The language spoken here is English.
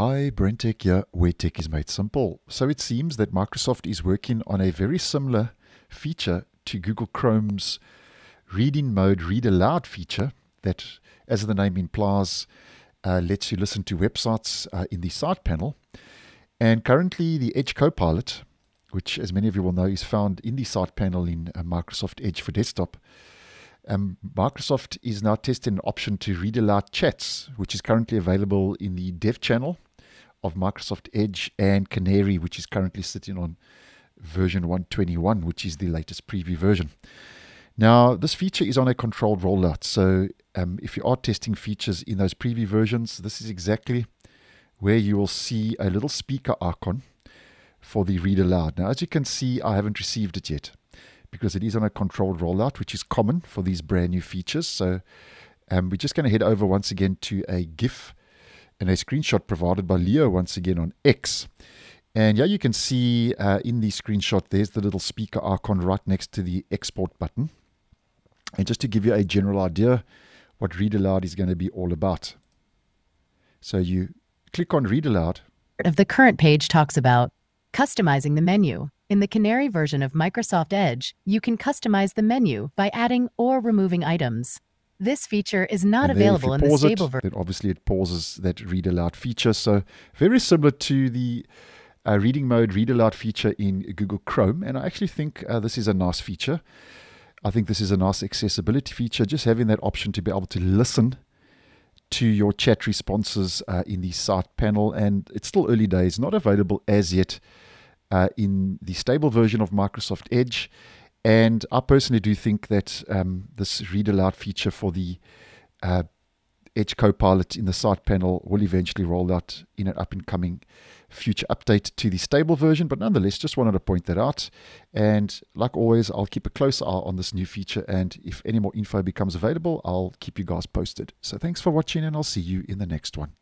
Hi, BrenTech here, where tech is made simple. So it seems that Microsoft is working on a very similar feature to Google Chrome's reading mode, read aloud feature that, as the name implies, uh, lets you listen to websites uh, in the side panel. And currently, the Edge Copilot, which, as many of you will know, is found in the side panel in uh, Microsoft Edge for desktop. Um, Microsoft is now testing an option to read aloud chats, which is currently available in the dev channel of Microsoft Edge and Canary, which is currently sitting on version 121, which is the latest preview version. Now, this feature is on a controlled rollout. So, um, if you are testing features in those preview versions, this is exactly where you will see a little speaker icon for the read aloud. Now, as you can see, I haven't received it yet because it is on a controlled rollout, which is common for these brand new features. So, um, we're just going to head over once again to a GIF and a screenshot provided by Leo once again on X. And yeah, you can see uh, in the screenshot, there's the little speaker icon right next to the export button. And just to give you a general idea what Read Aloud is going to be all about. So you click on Read Aloud. Of the current page talks about customizing the menu. In the Canary version of Microsoft Edge, you can customize the menu by adding or removing items. This feature is not and available in the stable version. Then obviously it pauses that read aloud feature. So very similar to the uh, reading mode read aloud feature in Google Chrome. And I actually think uh, this is a nice feature. I think this is a nice accessibility feature. Just having that option to be able to listen to your chat responses uh, in the side panel. And it's still early days, not available as yet uh, in the stable version of Microsoft Edge. And I personally do think that um, this read aloud feature for the uh, Edge Copilot in the side panel will eventually roll out in an up and coming future update to the stable version. But nonetheless, just wanted to point that out. And like always, I'll keep a close eye on this new feature. And if any more info becomes available, I'll keep you guys posted. So thanks for watching, and I'll see you in the next one.